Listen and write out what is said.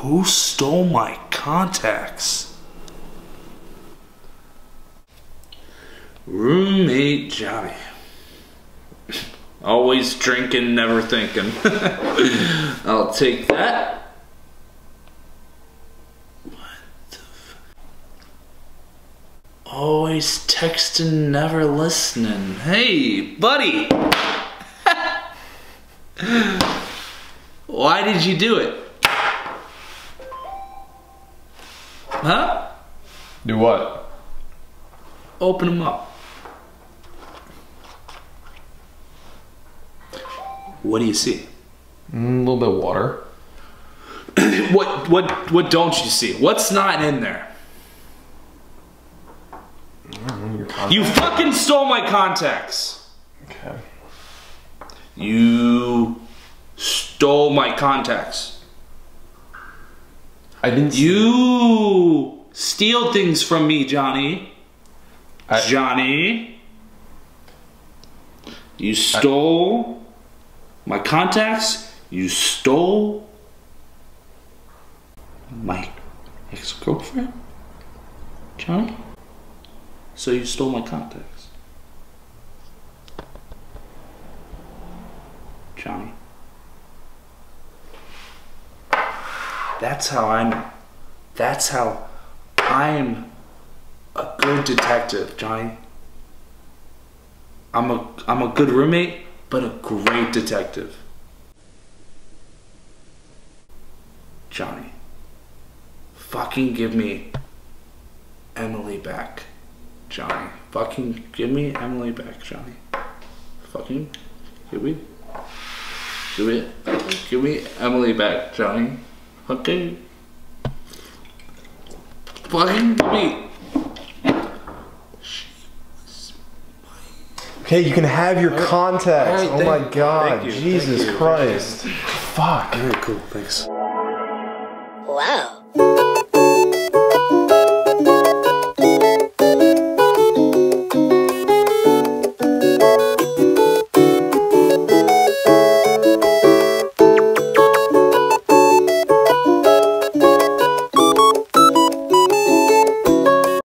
Who stole my contacts? Roommate Johnny. Always drinking, never thinking. I'll take that. What the f- Always texting, never listening. Hey, buddy! Why did you do it? Huh? Do what? Open them up. What do you see? Mm, a little bit of water. What what what don't you see? What's not in there? You fucking stole my contacts. Okay. You stole my contacts. I didn't. You steal things from me, Johnny. I- Johnny. You stole my contacts. You stole my ex girlfriend, Johnny. So you stole my contacts, Johnny. That's how I'm. That's how I'm a good detective, Johnny. I'm a I'm a good roommate, but a great detective. Johnny. Fucking give me Emily back. Johnny. Fucking give me Emily back, Johnny. Fucking give me give me give me Emily back, Johnny. Okay. Fucking me Okay, you can have your contacts. All right, oh my god, thank you, Jesus thank you, Christ. Fuck. Alright, cool, thanks. Wow.